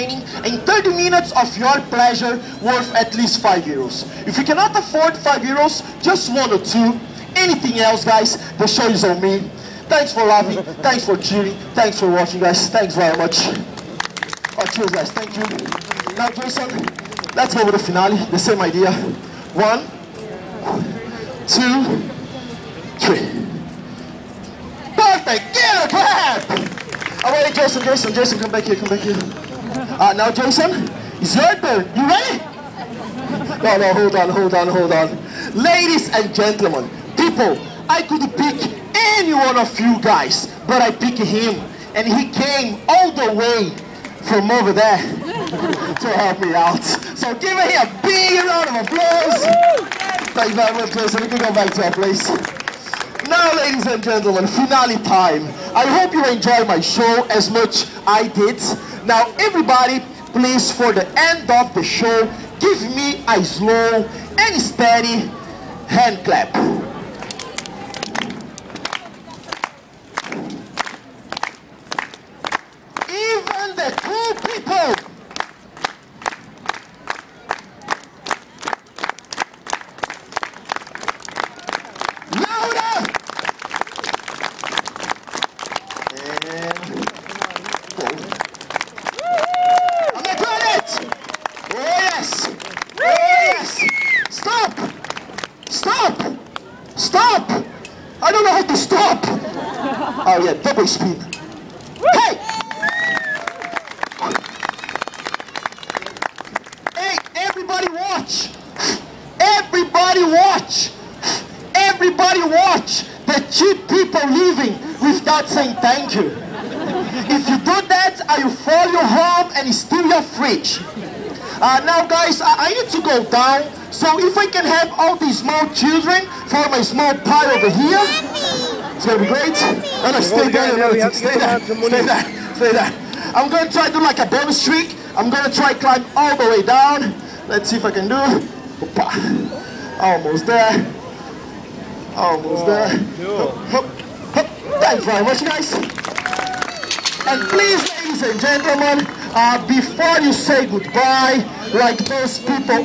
in 30 minutes of your pleasure worth at least 5 euros. If you cannot afford 5 euros, just one or two. Anything else, guys, the show is on me. Thanks for laughing, thanks for cheering, thanks for watching, guys. Thanks very much. Oh, cheers, guys. Thank you. Now, Jason, let's go with the finale. The same idea. One, two, three. Perfect. Get a clap. All right, Jason, Jason, Jason, come back here, come back here. Uh, now, Jason, it's your turn. You ready? No, no, hold on, hold on, hold on. Ladies and gentlemen, people, I could pick any one of you guys, but I picked him, and he came all the way from over there to help me out. So give him a big round of applause. Thank you very much, Jason. We can go back to our place. Now, ladies and gentlemen, finale time. I hope you enjoy my show as much I did. Now, everybody, please, for the end of the show, give me a slow and steady hand clap. Even the cool people. Louder. And go. Am I doing it? Oh yes. Oh yes. Stop. Stop. Stop. I don't know how to stop. Oh yeah, double speed. Hey. Hey, everybody watch. Everybody watch. Everybody watch the cheap people leaving without saying thank you. If you do that, I will follow you home and steal your fridge. Uh, now guys, I, I need to go down. So if I can have all these small children for my small pie over here, it's gonna be great. No, stay there, no, no, stay there, stay there, stay there. I'm gonna try to do like a bonus trick. I'm gonna try climb all the way down. Let's see if I can do. Hoppa. Almost there. Almost there. Hup, hup. Thanks very much, guys. And please, ladies and gentlemen, uh, before you say goodbye, like those people